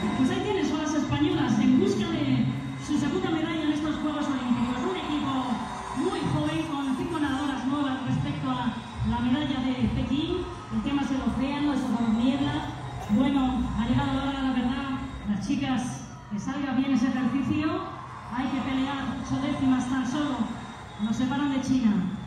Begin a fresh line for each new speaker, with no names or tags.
Pues ahí tienes a las españolas en busca de su segunda medalla en estos Juegos Olímpicos. Un equipo muy joven con cinco nadadoras nuevas respecto a la medalla de Pekín. El tema es el océano, es la niebla. Bueno, ha llegado la hora la verdad. Las chicas, que salga bien ese ejercicio. Hay que pelear ocho décimas tan solo. Nos separan de China.